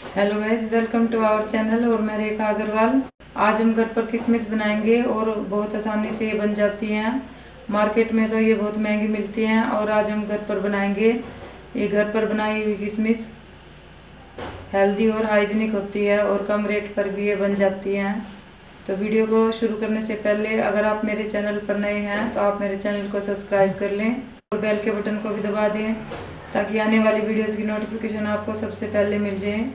Hello guys welcome to our channel और मैं रेखा अग्रवाल। आज हम घर पर किशमिश बनाएँगे और बहुत आसानी से ये बन जाती हैं। मार्केट में तो ये बहुत महँगी मिलती हैं और आज हम घर पर बनाएँगे। ये घर पर बनाई हुई किशमिश हेल्दी और हाइजीनिक होती है और कम रेट पर भी ये बन जाती हैं। तो वीडियो को शुरू करने से पहले अगर आप मेरे चैनल पर नए हैं तो आप मेरे चैनल को सब्सक्राइब कर लें और बेल के बटन को भी दबा दें ताकि आने वाली वीडियोस की नोटिफिकेशन आपको सबसे पहले मिल जाए।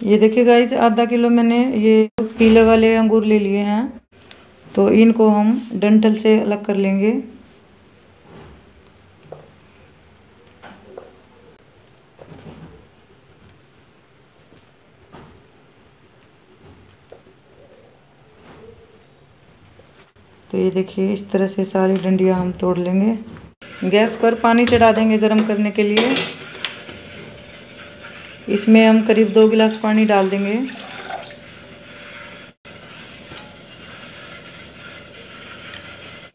ये देखिए गाइज़ आधा किलो मैंने ये पीले वाले अंगूर ले लिए हैं। तो इनको हम डंठल से अलग कर लेंगे। तो ये देखिए, इस तरह से सारी डंडियाँ हम तोड़ लेंगे। गैस पर पानी चढ़ा देंगे गर्म करने के लिए। इसमें हम करीब दो गिलास पानी डाल देंगे।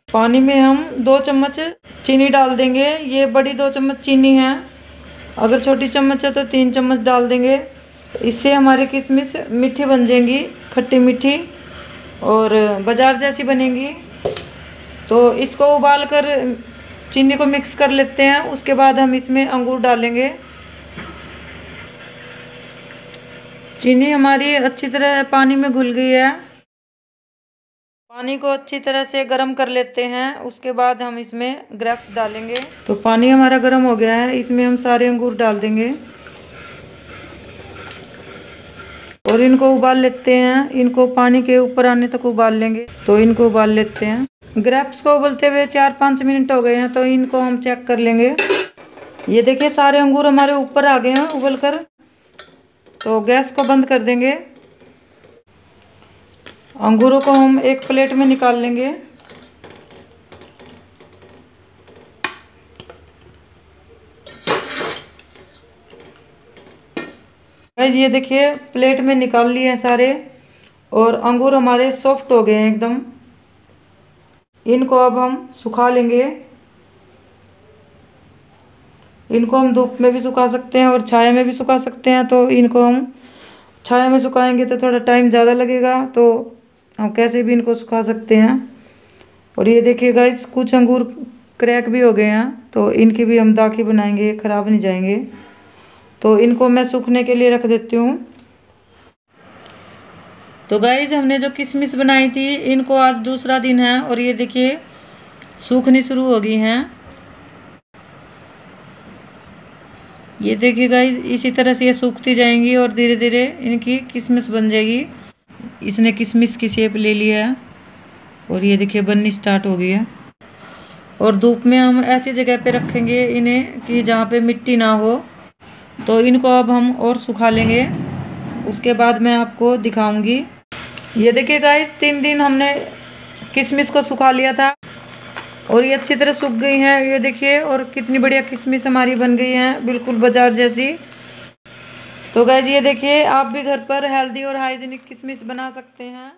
पानी में हम दो चम्मच चीनी डाल देंगे। ये बड़ी दो चम्मच चीनी है। अगर छोटी चम्मच है तो तीन चम्मच डाल देंगे। इससे हमारी किशमिश मीठी बन जाएँगी, खट्टी मीठी और बाज़ार जैसी बनेगी। तो इसको उबाल कर चीनी को मिक्स कर लेते हैं। उसके बाद हम इसमें अंगूर डालेंगे। चीनी हमारी अच्छी तरह पानी में घुल गई है। पानी को अच्छी तरह से गर्म कर लेते हैं। उसके बाद हम इसमें ग्रेप्स डालेंगे। तो पानी हमारा गर्म हो गया है। इसमें हम सारे अंगूर डाल देंगे। और इनको उबाल लेते हैं। इनको पानी के ऊपर आने तक उबाल लेंगे। तो इनको उबाल लेते हैं। ग्रेप्स को उबलते हुए चार पाँच मिनट हो गए हैं। तो इनको हम चेक कर लेंगे। ये देखिए, सारे अंगूर हमारे ऊपर आ गए हैं उबल कर तो गैस को बंद कर देंगे। अंगूरों को हम एक प्लेट में निकाल लेंगे। ये देखिए, प्लेट में निकाल लिए हैं सारे और अंगूर हमारे सॉफ्ट हो गए हैं एकदम। इनको अब हम सुखा लेंगे। इनको हम धूप में भी सुखा सकते हैं और छाया में भी सुखा सकते हैं तो इनको हम छाया में सुखाएँगे तो थोड़ा टाइम ज़्यादा लगेगा तो हम कैसे भी इनको सुखा सकते हैं। और ये देखिएगा इस कुछ अंगूर क्रैक भी हो गए हैं तो इनकी भी हम दाखी बनाएँगे, ख़राब नहीं जाएँगे। तो इनको मैं सूखने के लिए रख देती हूँ। तो गाइज़ हमने जो किशमिश बनाई थी, इनको आज दूसरा दिन है और ये देखिए, सूखनी शुरू हो गई हैं। ये देखिए गाइज़ इसी तरह से ये सूखती जाएँगी और धीरे धीरे इनकी किशमिश बन जाएगी। इसने किशमिश की शेप ले लिया है और ये देखिए बननी स्टार्ट हो गई है। और धूप में हम ऐसी जगह पे रखेंगे इन्हें कि जहाँ पे मिट्टी ना हो। तो इनको अब हम और सुखा लेंगे। उसके बाद मैं आपको दिखाऊँगी। ये देखिए गाइस तीन दिन हमने किशमिश को सुखा लिया था। और ये अच्छी तरह सूख गई हैं, ये देखिए, और कितनी बढ़िया किशमिश हमारी बन गई हैं, बिल्कुल बाज़ार जैसी। तो गैज ये देखिए, आप भी घर पर हेल्दी और हाइजीनिक किशमिश बना सकते हैं।